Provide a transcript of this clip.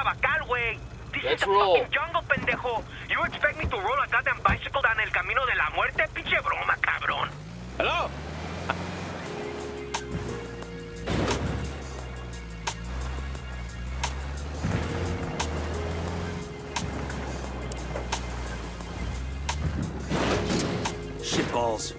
tabacal, güey. This Let's is the roll. fucking jungle, pendejo. You expect me to roll a goddamn bicycle down el camino de la muerte? Pinche broma, cabrón. Hello? Shit balls.